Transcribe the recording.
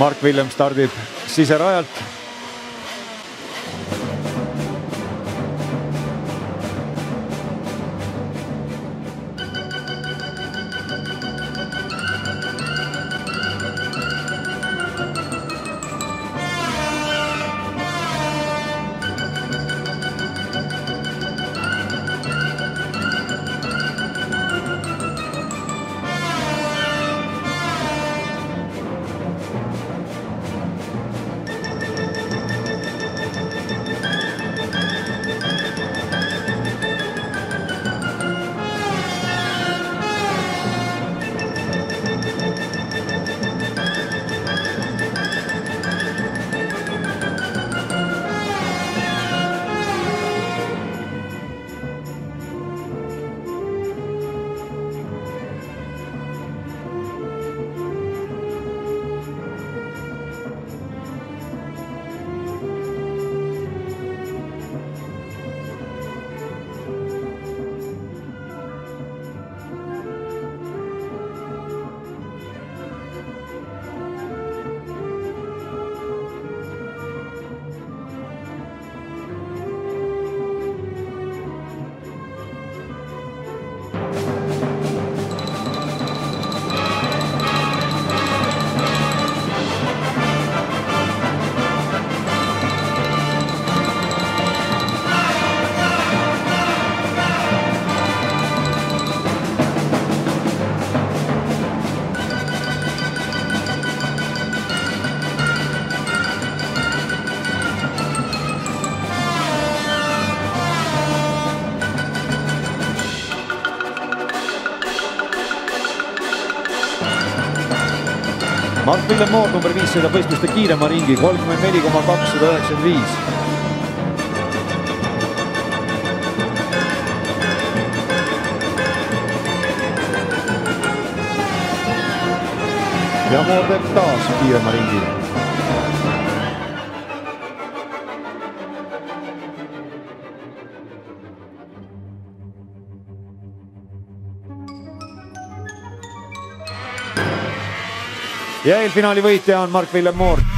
Mark Villem stardib siserajalt Mart-Villem Moor number viis sõidab võistluste kiirema ringi, kolmkümmend neli koma kakssada üheksakümmend viis. ja Moor teeb taas kiirema ringi ja eelfinaali võitja on Mark-Villem Moor